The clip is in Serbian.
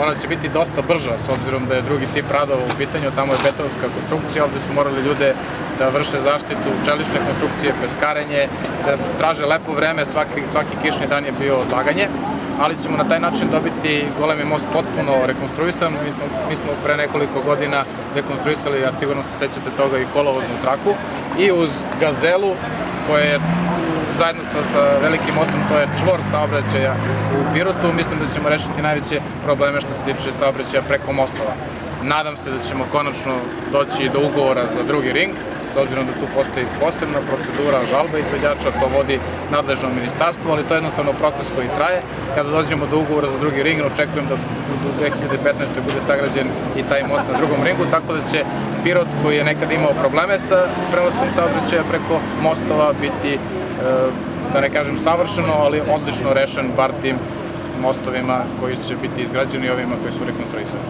ona će biti dosta brža s obzirom da je drugi tip radova u pitanju, tamo je betonska konstrukcija, ovde su morali ljude da vrše zaštitu čelične konstrukcije, peskarenje, da traže lepo vreme, svaki, svaki kišni dan je bio odlaganje ali ćemo na taj način dobiti golemi most potpuno rekonstruisan. Mi mi smo pre nekoliko godina rekonstruisali, a sigurno se sećate toga, i kolovoznu traku i uz gazelu koja je zajedno sa, sa velikim mostom, to je čvor saobraćaja u Pirotu. Mislim da ćemo rešiti najveće probleme što se tiče saobraćaja preko mostova. Nadam se da ćemo konačno doći do ugovora za drugi ring, s obzirom da tu postoji posebna procedura žalba izveđača, to vodi nadležno ministarstvo, ali to je jednostavno proces koji traje. Kada dođemo do ugovora za drugi ring, očekujem da u 2015. bude sagrađen i taj most na drugom ringu, tako da će Pirot koji je nekad imao probleme sa prelaskom saobraćaja preko mostova biti, e, da ne kažem savršeno, ali odlično rešen bar tim mostovima koji će biti izgrađeni i ovima koji su rekonstruisani.